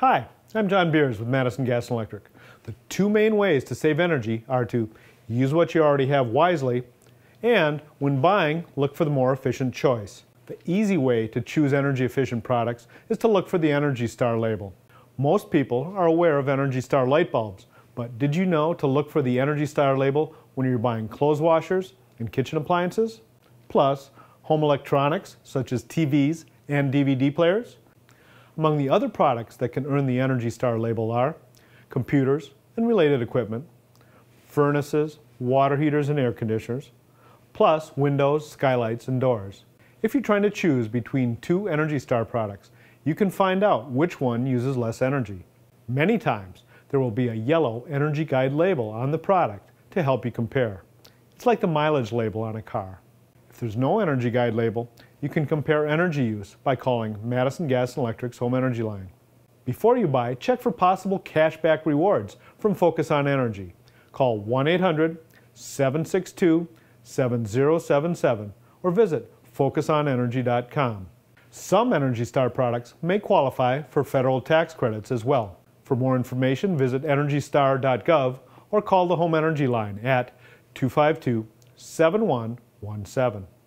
Hi, I'm John Beers with Madison Gas and Electric. The two main ways to save energy are to use what you already have wisely and, when buying, look for the more efficient choice. The easy way to choose energy efficient products is to look for the Energy Star label. Most people are aware of Energy Star light bulbs, but did you know to look for the Energy Star label when you're buying clothes washers and kitchen appliances? Plus, home electronics such as TVs and DVD players. Among the other products that can earn the Energy Star label are computers and related equipment, furnaces, water heaters and air conditioners, plus windows, skylights, and doors. If you're trying to choose between two Energy Star products, you can find out which one uses less energy. Many times, there will be a yellow Energy Guide label on the product to help you compare. It's like the mileage label on a car. If there's no Energy Guide label, you can compare energy use by calling Madison Gas and Electric's Home Energy Line. Before you buy, check for possible cashback rewards from Focus on Energy. Call 1 800 762 7077 or visit focusonenergy.com. Some Energy Star products may qualify for federal tax credits as well. For more information, visit EnergyStar.gov or call the Home Energy Line at 252 7117.